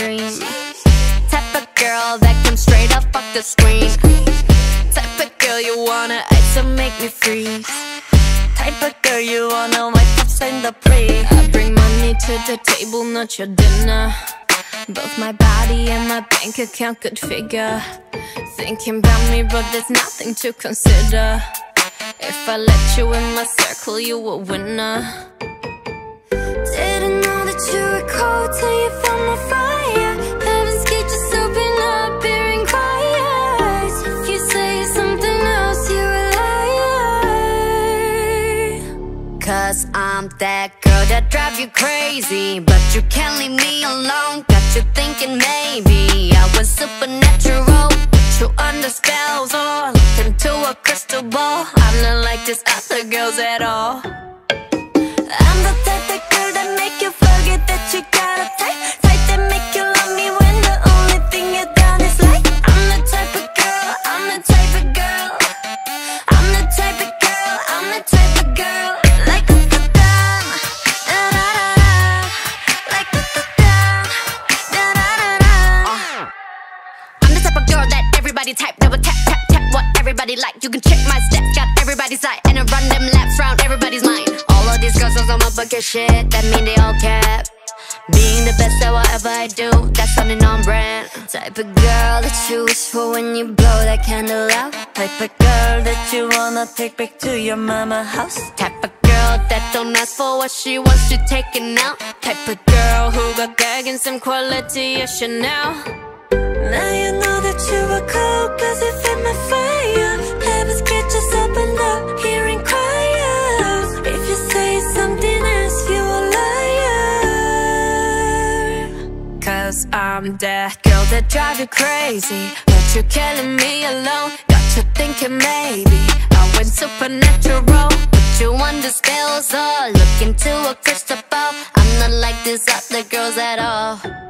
dream. Type of girl that comes straight up off the screen. Type of girl you wanna ice and make me freeze. Type of girl you wanna wipe in the pre I bring money to the table, not your dinner. Both my body and my bank account could figure. Thinking about me but there's nothing to consider. If I let you in my circle you a winner Cause I'm that girl that drive you crazy. But you can't leave me alone. Got you thinking maybe I was supernatural. Put you under spells or look into a crystal ball. I'm not like these other girls at all. I'm the type of girl that make you forget that you got a type Type that make you love me when the only thing you done is like I'm the type of girl, I'm the type of girl everybody type would tap tap tap what everybody like. You can check my steps, got everybody's side And I run them laps round everybody's mind. All of these girls on my bucket shit That mean they all cap. Being the best at whatever I do That's something on brand. Type of girl that you wish for when you blow that candle out. Type of girl that you wanna take back to your mama house. Type of girl that don't ask for what she wants, you taking out. Type of girl who got gagging some quality of Chanel now you know that you were cold cause you fed my fire. Heaven's gate just opened up, hearing choirs If you say something else, you a liar. Cause I'm that girl that drive you crazy But you're killing me alone. Got you thinking maybe I went supernatural you under spells or look into a crystal ball. I'm not like these other girls at all